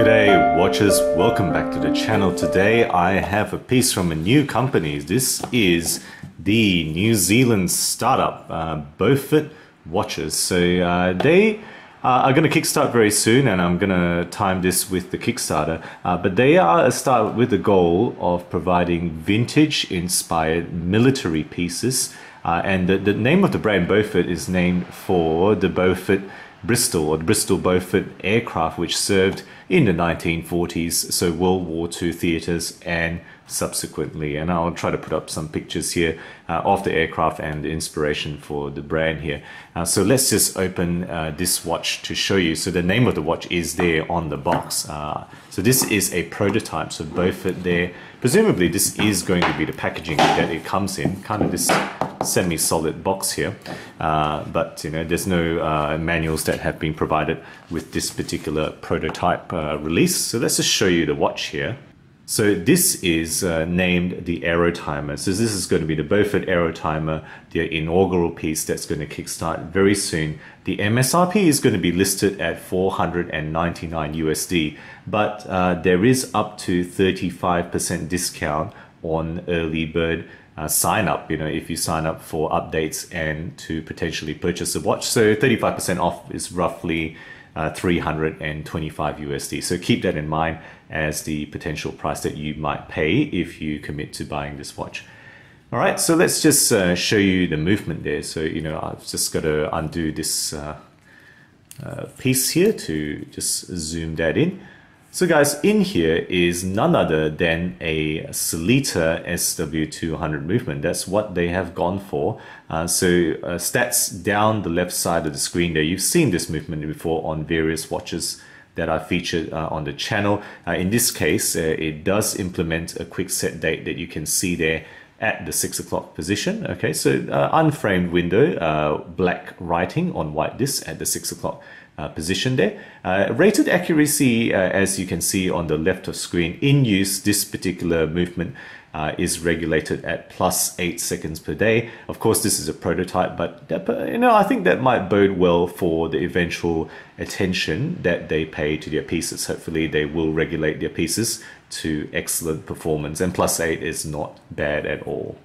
G'day watchers, welcome back to the channel. Today I have a piece from a new company. This is the New Zealand startup, uh, Beaufort Watches. So uh, they uh, are going to kickstart very soon and I'm going to time this with the Kickstarter. Uh, but they are a start with the goal of providing vintage inspired military pieces. Uh, and the, the name of the brand Beaufort is named for the Beaufort Bristol or the Bristol Beaufort aircraft, which served in the 1940s, so World War II theatres and subsequently. And I'll try to put up some pictures here uh, of the aircraft and the inspiration for the brand here. Uh, so let's just open uh, this watch to show you. So the name of the watch is there on the box. Uh, so this is a prototype, so Beaufort there. Presumably this is going to be the packaging that it comes in, kind of this semi-solid box here, uh, but you know there's no uh, manuals that have been provided with this particular prototype uh, release. So let's just show you the watch here. So this is uh, named the Aerotimer. So this is going to be the Beaufort Aerotimer, the inaugural piece that's going to kickstart very soon. The MSRP is going to be listed at 499 USD, but uh, there is up to 35% discount on early bird uh, sign up, you know, if you sign up for updates and to potentially purchase a watch. So 35% off is roughly uh, 325 USD. So keep that in mind as the potential price that you might pay if you commit to buying this watch. All right, so let's just uh, show you the movement there. So, you know, I've just got to undo this uh, uh, piece here to just zoom that in. So guys, in here is none other than a Sellita SW200 movement. That's what they have gone for. Uh, so uh, stats down the left side of the screen there. You've seen this movement before on various watches that I featured uh, on the channel. Uh, in this case, uh, it does implement a quick set date that you can see there at the six o'clock position. Okay, so uh, unframed window, black writing on white disk at the six o'clock uh, position there. Uh, rated accuracy, uh, as you can see on the left of screen, in use, this particular movement uh, is regulated at plus eight seconds per day. Of course, this is a prototype, but that, you know I think that might bode well for the eventual attention that they pay to their pieces. Hopefully, they will regulate their pieces to excellent performance, and plus eight is not bad at all.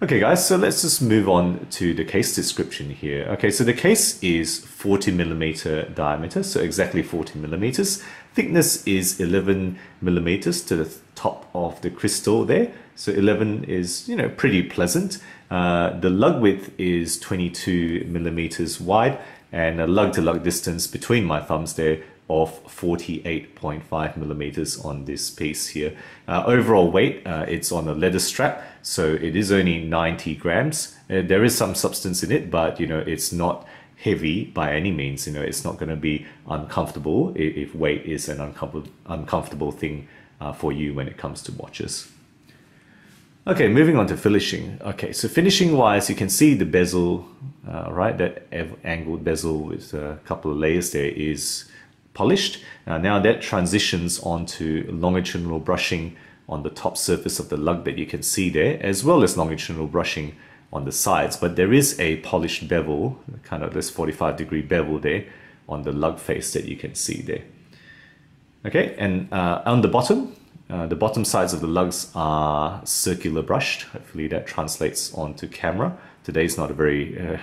Okay guys, so let's just move on to the case description here. Okay, so the case is 40 millimeter diameter, so exactly 40 millimeters. Thickness is 11 millimeters to the top of the crystal there. So 11 is, you know, pretty pleasant. Uh, the lug width is 22 millimeters wide and a lug to lug distance between my thumbs there of 48.5 millimeters on this piece here. Uh, overall weight, uh, it's on a leather strap, so it is only 90 grams. Uh, there is some substance in it, but you know it's not heavy by any means. You know it's not going to be uncomfortable if, if, weight is an uncomfortable uncomfortable thing uh, for you when it comes to watches. Okay, moving on to finishing. Okay, so finishing wise, you can see the bezel, uh, right? That angled bezel with a couple of layers there is polished. Uh, now that transitions onto longitudinal brushing on the top surface of the lug that you can see there, as well as longitudinal brushing on the sides. But there is a polished bevel, kind of this 45 degree bevel there on the lug face that you can see there. Okay, and uh, on the bottom, uh, the bottom sides of the lugs are circular brushed. Hopefully that translates onto camera. Today's not a very uh,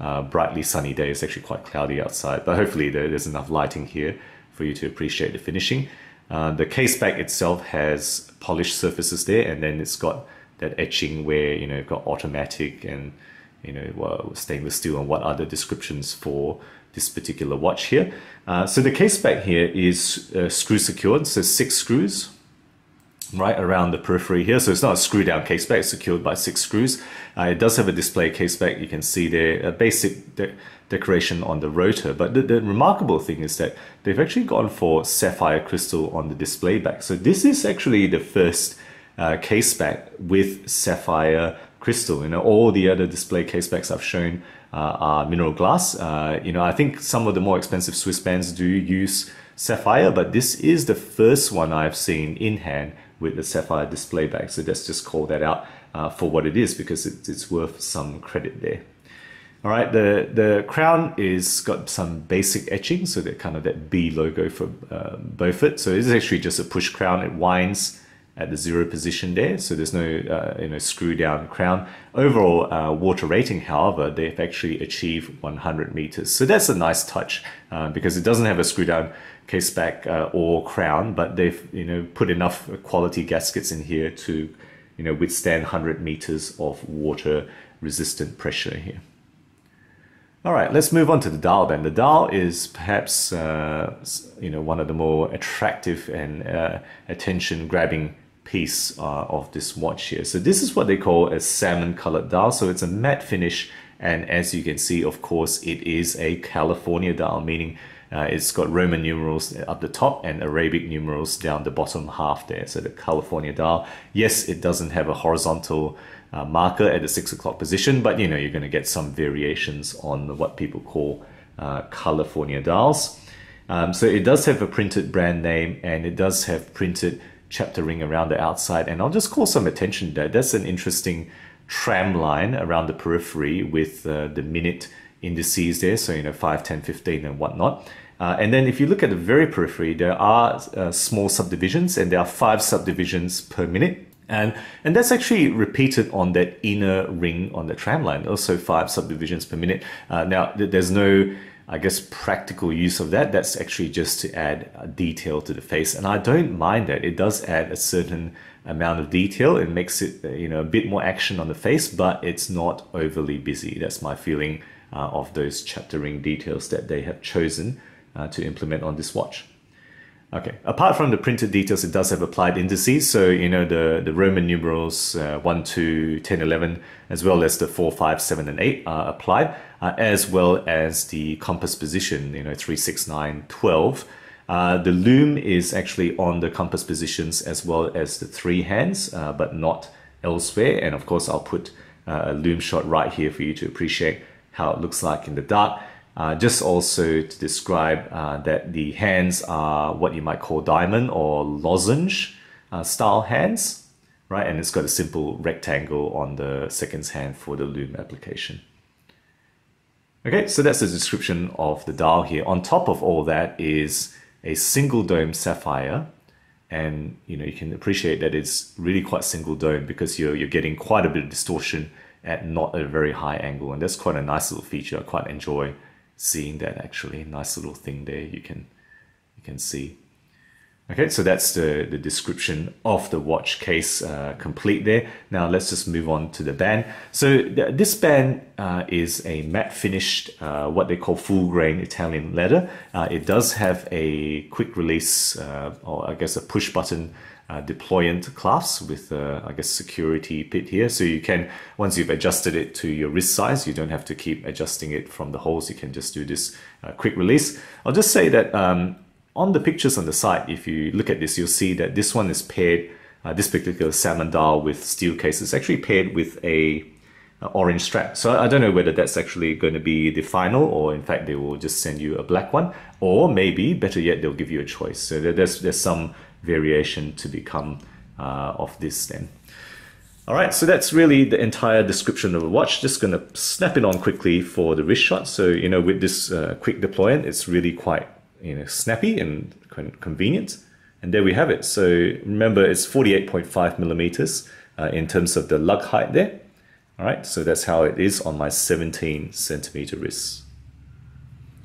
uh, brightly sunny day. It's actually quite cloudy outside, but hopefully there's enough lighting here for you to appreciate the finishing. Uh, the case back itself has polished surfaces there, and then it's got that etching where you know you've got automatic and you know stainless steel and what other descriptions for this particular watch here. Uh, so the case back here is uh, screw secured, so six screws right around the periphery here. So it's not a screw down case back, it's secured by six screws. Uh, it does have a display case back. You can see the a basic de decoration on the rotor. But the, the, remarkable thing is that they've actually gone for sapphire crystal on the display back. So this is actually the first uh, case back with sapphire crystal. You know, all the other display case backs I've shown uh, are mineral glass. Uh, you know, I think some of the more expensive Swiss bands do use sapphire, but this is the first one I've seen in hand with the Sapphire display back. So let's just call that out uh, for what it is because it, it's worth some credit there. All right, the, the crown is got some basic etching, so that kind of that B logo for uh, Beaufort. So it's actually just a push crown. It winds at the zero position there, so there's no uh, you know screw down crown. Overall uh, water rating, however, they've actually achieved 100 meters. So that's a nice touch uh, because it doesn't have a screw down case back uh, or crown, but they've you know put enough quality gaskets in here to you know withstand 100 meters of water resistant pressure here. All right, let's move on to the dial then. The dial is perhaps uh, you know one of the more attractive and uh, attention-grabbing piece uh, of this watch here. So this is what they call a salmon-colored dial. So it's a matte finish, and as you can see, of course, it is a California dial, meaning uh, it's got Roman numerals up the top and Arabic numerals down the bottom half there. So the California dial. Yes, it doesn't have a horizontal uh, marker at the six o'clock position, but you know, you're going to get some variations on what people call uh, California dials. Um, so it does have a printed brand name and it does have printed chapter ring around the outside. And I'll just call some attention there. That's an interesting tram line around the periphery with uh, the minute indices there. So, you know, 5, 10, 15 and whatnot. Uh, and then if you look at the very periphery, there are uh, small subdivisions and there are five subdivisions per minute. And, and that's actually repeated on that inner ring on the tram line, also five subdivisions per minute. Uh, now, there's no, I guess, practical use of that. That's actually just to add detail to the face. And I don't mind that. It does add a certain amount of detail. It makes it, you know, a bit more action on the face, but it's not overly busy. That's my feeling uh, of those chapter ring details that they have chosen uh, to implement on this watch. Okay, apart from the printed details, it does have applied indices. So, you know, the, the Roman numerals uh, 1, 2, 10, 11, as well as the 4, 5, 7, and 8 are applied, uh, as well as the compass position, you know, 3, 6, 9, 12. Uh, the loom is actually on the compass positions as well as the three hands, uh, but not elsewhere. And of course, I'll put uh, a loom shot right here for you to appreciate how it looks like in the dark. Uh, just also to describe uh, that the hands are what you might call diamond or lozenge uh, style hands, right? And it's got a simple rectangle on the seconds hand for the loom application. Okay, so that's the description of the dial here. On top of all that is a single dome sapphire. And you know you can appreciate that it's really quite single dome because you're, you're getting quite a bit of distortion at not a very high angle. And that's quite a nice little feature. I quite enjoy seeing that actually. Nice little thing there you can you can see. Okay, so that's the, the description of the watch case uh, complete there. Now let's just move on to the band. So th this band uh, is a matte finished, uh, what they call full grain Italian leather. Uh, it does have a quick release, uh, or I guess a push button uh, deployant clasp with, uh, I guess, security pit here. So you can, once you've adjusted it to your wrist size, you don't have to keep adjusting it from the holes. You can just do this uh, quick release. I'll just say that um, on the pictures on the side, if you look at this, you'll see that this one is paired, uh, this particular salmon dial with steel case is actually paired with a orange strap. So I don't know whether that's actually going to be the final or in fact they will just send you a black one or maybe better yet they'll give you a choice. So there's, there's some variation to become uh, of this then. All right, so that's really the entire description of a watch. Just gonna snap it on quickly for the wrist shot. So, you know, with this uh, quick deployment, it's really quite, you know, snappy and convenient. And there we have it. So remember, it's 48.5 millimeters uh, in terms of the lug height there. All right, so that's how it is on my 17 centimeter wrist.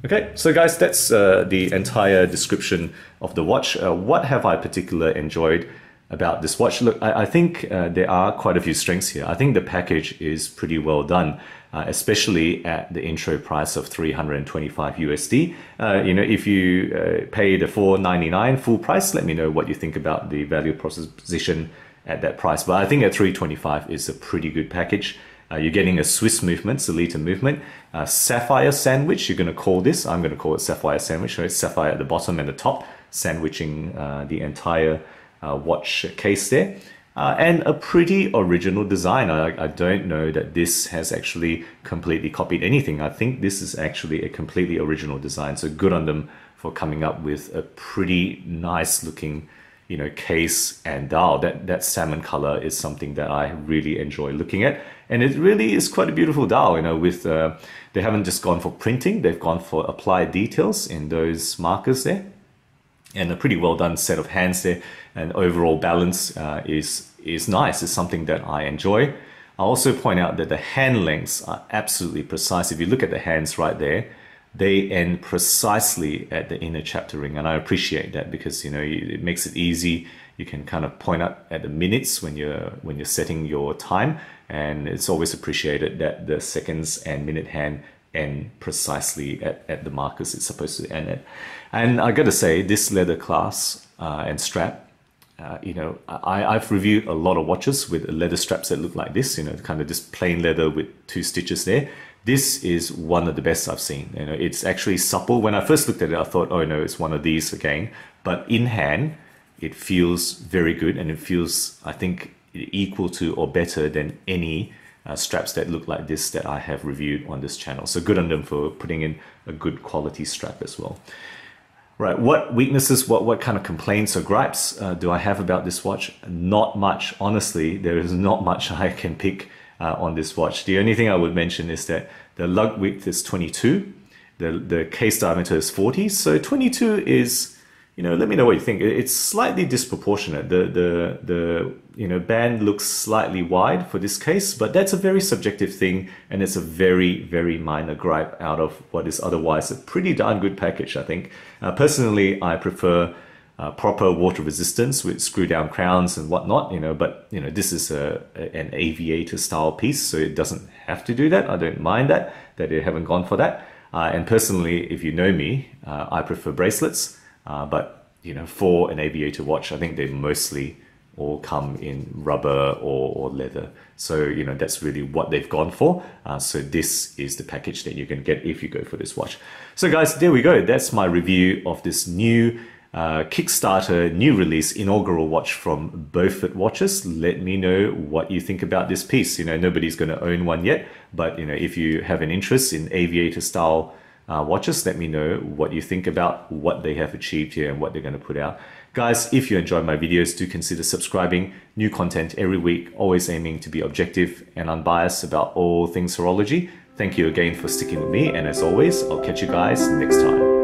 Okay, so guys, that's uh, the entire description of the watch. Uh, what have I particularly enjoyed about this watch? Look, I, I think uh, there are quite a few strengths here. I think the package is pretty well done, uh, especially at the intro price of 325 USD. Uh, you know, if you uh, pay the 499 full price, let me know what you think about the value proposition at that price. But I think at 325 is a pretty good package. Uh, you're getting a Swiss movement, Sellita movement, uh, sapphire sandwich. You're going to call this. I'm going to call it sapphire sandwich. So it's sapphire at the bottom and the top, sandwiching uh, the entire uh, watch case there. Uh, and a pretty original design. I, I don't know that this has actually completely copied anything. I think this is actually a completely original design. So good on them for coming up with a pretty nice looking you know, case and dial. That that salmon color is something that I really enjoy looking at, and it really is quite a beautiful dial. You know, with uh, they haven't just gone for printing; they've gone for applied details in those markers there, and a pretty well done set of hands there. And overall balance uh, is is nice. It's something that I enjoy. I also point out that the hand lengths are absolutely precise. If you look at the hands right there, they end precisely at the inner chapter ring. And i appreciate that because you know it makes it easy. You can kind of point up at the minutes when you're when you're setting your time. And it's always appreciated that the seconds and minute hand end precisely at, at the markers it's supposed to end at. And i gotta say this leather class uh, and strap uh, you know, I, I've reviewed a lot of watches with leather straps that look like this, you know, kind of just plain leather with two stitches there this is one of the best I've seen. You know, it's actually supple. When I first looked at it, I thought, oh no, it's one of these again. But in hand, it feels very good, and it feels, I think, equal to or better than any uh, straps that look like this that I have reviewed on this channel. So good on them for putting in a good quality strap as well. Right, what weaknesses, what, what kind of complaints or gripes uh, do I have about this watch? Not much, honestly. There is not much I can pick uh, on this watch. The only thing I would mention is that the lug width is 22, the, the case diameter is 40, so 22 is, you know, let me know what you think. It's slightly disproportionate. The, the, the you know, band looks slightly wide for this case, but that's a very subjective thing, and it's a very, very minor gripe out of what is otherwise a pretty darn good package, I think. Uh, personally, I prefer uh, proper water resistance with screw down crowns and whatnot, you know, but you know, this is a, an aviator style piece, so it doesn't have to do that. I don't mind that, that they haven't gone for that. Uh, and personally, if you know me, uh, I prefer bracelets, uh, but you know, for an aviator watch, I think they mostly all come in rubber or, or leather. So, you know, that's really what they've gone for. Uh, so this is the package that you can get if you go for this watch. So guys, there we go. That's my review of this new uh, Kickstarter new release inaugural watch from Beaufort Watches. Let me know what you think about this piece. You know, nobody's going to own one yet, but you know, if you have an interest in aviator style uh, watches, let me know what you think about what they have achieved here and what they're going to put out. Guys, if you enjoy my videos, do consider subscribing. New content every week, always aiming to be objective and unbiased about all things horology. Thank you again for sticking with me, and as always, I'll catch you guys next time.